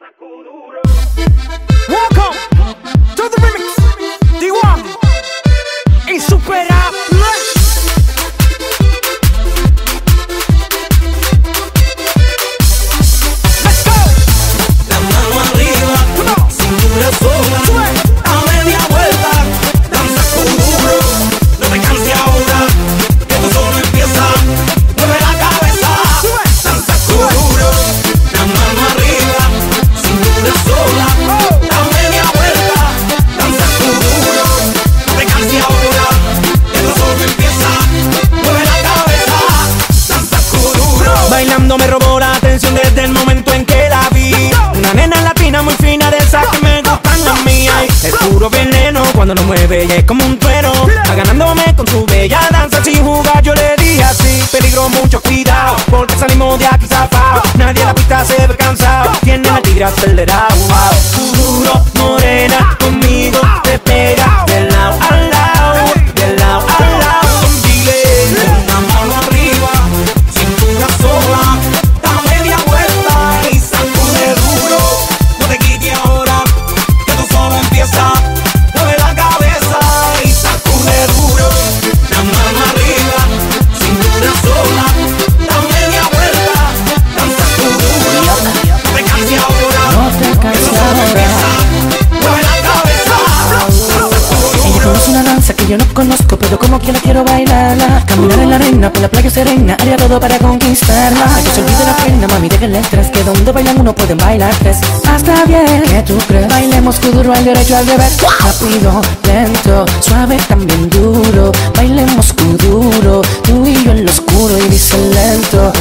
Welcome Bailando me robó la atención desde el momento en que la vi. Una nena latina muy fina de esas que me gustan a mí. Ay, Es puro veneno cuando lo mueve y es como un trueno. Va ganándome con su bella danza. Sin jugar yo le dije así. Peligro mucho cuidado porque salimos de aquí zafados. Nadie en la pista se ve cansado. Tiene el tigre acelerado. Wow. Duro, morena, conmigo que yo no conozco, pero como quiera quiero bailarla. Caminar en la arena, por la playa serena, haría todo para conquistarla. Que se olvide la pena, mami, déjenle estrés, que donde bailan uno pueden bailar tres. Hasta bien, ¿qué tú crees? Bailemos kuduro al derecho, al revés. Rápido, lento, suave, también duro. Bailemos kuduro, tú y yo en lo oscuro. Y dice lento,